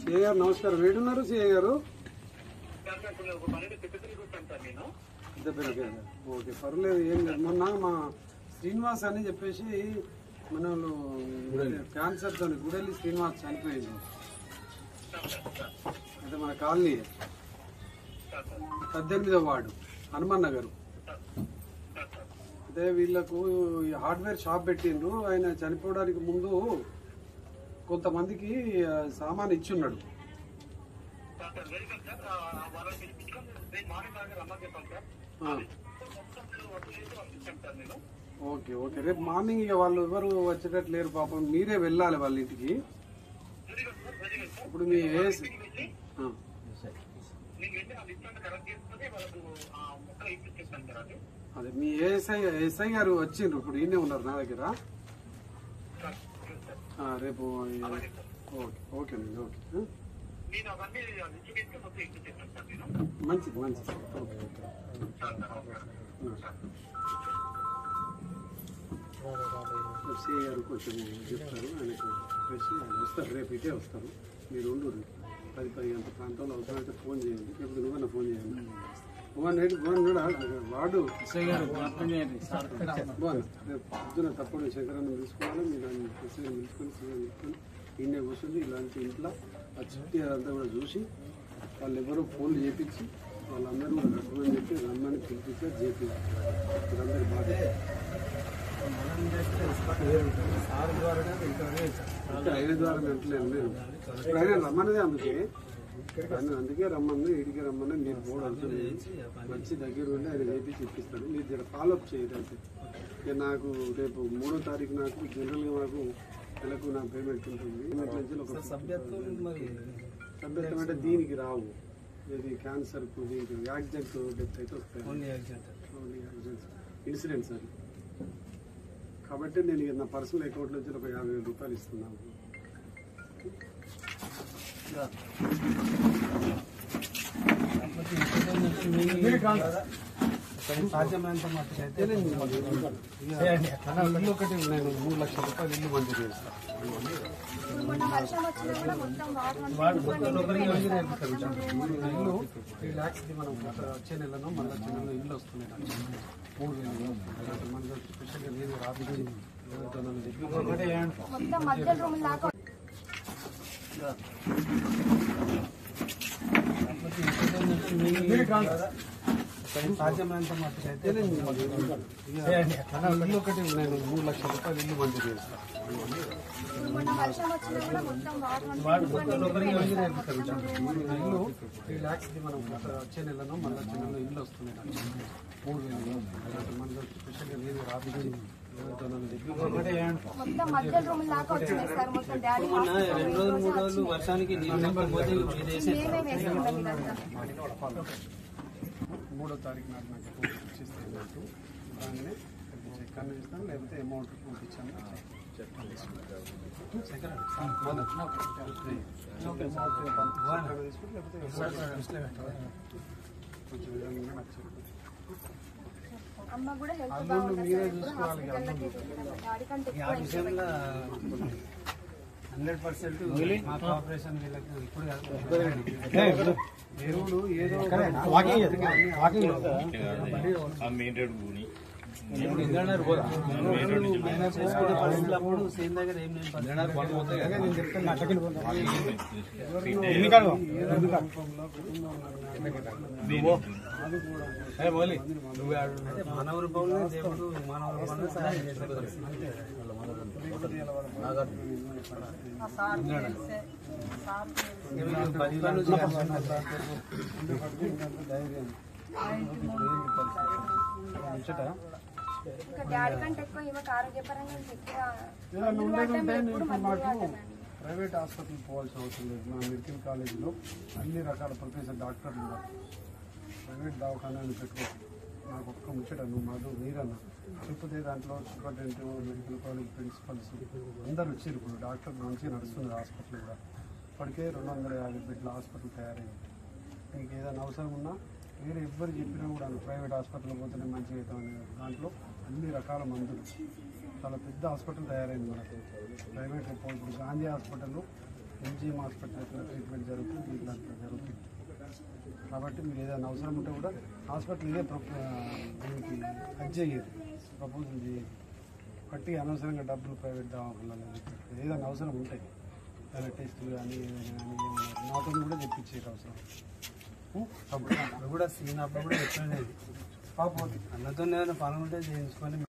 CA గారు నమస్కారం. వేడున్నారు సిఏ గారు? ఓకే. పర్లేదు ఏం లేదు. మొన్న మా శ్రీనివాస్ అని చెప్పేసి మన క్యాన్సర్తో గుడెల్లి శ్రీనివాస్ చనిపోయింది అయితే మన కాలనీ. పద్దెనిమిదవ వార్డు హనుమన్ నగర్ అయితే వీళ్ళకు ఈ హార్డ్వేర్ షాప్ పెట్టిండ్రు. ఆయన చనిపోవడానికి ముందు కొంతమందికి సామాన్ ఇచ్చున్నాడు. ఆ. Okay okay. రేపు మార్నింగ్ ఇక వాళ్ళు ఎవరు వచ్చేటట్టు లేరు పాపం. మీరే వెళ్ళాలి వాళ్ళ ఇంటికి. ఇప్పుడు మీ ఏస్ ఆ. అదే మీ ఏఎస్ఐ ఎస్ఐ గారు వచ్చిండ్రు. ఇప్పుడు ఈయనే ఉన్నారు నా దగ్గర. రేపు ఓకే ఓకే అండి ఓకే? మంచిది మంచిది. ఓకే గారు కొంచెం చెప్తారు. ఆయనకు చెప్పేసి ఆయన వస్తారు. రేపు ఇటే వస్తారు. మీరు ఉండు పది పది గంట ప్రాంతంలో అవసరమైతే ఫోన్ చేయండి. లేకపోతే నువ్వన్నా ఫోన్ చేయండి. వాడు. పొద్దున తప్పుడు శంకరన్న తీసుకోవాలి. మీరు ఆయన ఎస్ఐ పిలుచుకొని సీఎం పిలుచుకొని ఈయనే కూర్చుంది ఇలాంటి ఇంట్లో ఆ చుట్టి అదంతా కూడా చూసి వాళ్ళు ఎవరో ఫోన్లు చేపించి వాళ్ళందరూ కూడా రమ్మని చెప్పి రమ్మని పిలిపించారు చేపి వీళ్ళందరి బాధ్యత అంటే ఐదు ద్వారా వెంటలేదు ఇప్పుడు ఆయన రమ్మన్నదే అందుకే. ఆయన అందుకే రమ్మని ఇడికి రమ్మని మీరు లేదు. వచ్చి దగ్గర ఉండి ఆయన చేపించి ఇప్పిస్తాడు మీరు జర ఫాలోఅప్ అంతే. ఇక నాకు రేపు మూడో తారీఖు నాకు జనరల్గా నాకు నెలకు నా పేమెంట్ ఉంటుంది. ఒక సభ్యత్వం అంటే దీనికి రావు. ఇది క్యాన్సర్ దీనికి యాక్సిడెంట్ డెత్ అయితే వస్తాయి. ఇన్సూరెన్స్ అది. కాబట్టి నేను నా పర్సనల్ అకౌంట్ నుంచి ఒక యాభై వేల రూపాయలు ఇస్తున్నాను. సాధ్యమైనంత మట్టుకు నేను ఇల్లు ఒకటి నేను మూడు లక్షల రూపాయలు ఇల్లు మంజూరు చేస్తాను ఇల్లు త్రీ ల్యాక్స్ మనం వచ్చే నెలలో మన వచ్చే నెలలో ఇల్లు వస్తున్నాయి మూడు వేలు స్పెషల్గా నేను మొత్తం మధ్య రూమ్ దాకా సాధ్యమైనంత మట్టుకు అయితే ఇల్లు ఒకటి నేను మూడు లక్షల రూపాయలు ఇల్లు మంజూరు చేస్తాను ఇల్లు త్రీ ల్యాక్స్ మనం వచ్చే నెలలో మళ్ళీ వచ్చే నెలలో ఇల్లు వస్తున్నాయి మూడు వేలు స్పెషల్గా నేను రాబోయే మొత్తం మధ్య రూమ్ దాకా వచ్చినాయి సార్. మొత్తం డాడీ రెండు రోజులు మూడు రోజులు వర్షానికి నీళ్ళు లేకపోతే ఇది వేసే మేమే వేసుకుంటాం ఇదంతా మూడో తారీఖు నాడు నాకు అకౌంట్ ఇచ్చేస్తే అన్నట్టు. దాన్ని చెక్ అన్న ఇస్తాను లేకపోతే అమౌంట్ పంపించాను. కొంచెం విధంగా నాకు చెప్పు. అమ్మ కూడా హెల్త్ బాగుంటుంది హండ్రెడ్ పర్సెంట్ మా కోఆపరేషన్ వీళ్ళకి ఇప్పుడు కాదు. ఎరువులు ఏదో మైనస్ చేసుకునే పరిస్థితులు అప్పుడు సేమ్ దగ్గర ఏం లేని పరిస్థితి. అంటే మానవ రూపంలో దేవుడు మానవ రూపంలో సహాయం చేసే పరిస్థితి. ఇంకా డాడీ కంటే ఎక్కువ ఈమెకు ఆరోగ్యపరంగా ఎక్కువ. ప్రైవేట్ హాస్పిటల్ పోవాల్సిన అవసరం లేదు. నా మెడికల్ కాలేజీలో అన్ని రకాల ప్రొఫెసర్ డాక్టర్లు ఉన్నారు. ప్రైవేట్ దవాఖానాన్ని పెట్టుకోవచ్చు. నాకు ఒక్క ముచ్చట నువ్వు మాధవ్ మీరన్న. లేకపోతే దాంట్లో సూపరింటెండెంట్ మెడికల్ కాలేజ్ ప్రిన్సిపల్స్ అందరు వచ్చారు ఇప్పుడు. డాక్టర్ మంచిగా నడుస్తుంది హాస్పిటల్ కూడా. ఇప్పటికే రెండు వందల యాభై బెడ్ల హాస్పిటల్ తయారైంది. మీకు ఏదైనా అవసరం ఉన్నా వేరే ఎవ్వరు చెప్పినా కూడా ప్రైవేట్ హాస్పిటల్ పోతేనే మంచిగా అవుతాం అనే దాంట్లో అన్ని రకాల మందులు. చాలా పెద్ద హాస్పిటల్ తయారైంది మనకు. ప్రైవేట్ ఇప్పుడు గాంధీ హాస్పిటల్ ఎంజిఎం హాస్పిటల్ ఎట్లా ట్రీట్మెంట్ జరుగుతుంది దీంట్లో జరుగుతుంది. కాబట్టి మీరు ఏదైనా అవసరం ఉంటే కూడా హాస్పిటల్ ఇదే దీనికి అది చేయదు ప్రపోజల్ చేయదు కట్టి అనవసరంగా డబ్బులు ప్రైవేట్ దావాలని ఏదైనా అవసరం ఉంటాయి ఏదైనా టెస్టులు కానీ ఏదైనా కానీ నాతో కూడా తెప్పించేది అవసరం. అప్పుడు కూడా సీన్ అప్పుడు కూడా ఎట్లనేది పాపం అన్నతో ఏదైనా పనులు ఉంటే చేయించుకొని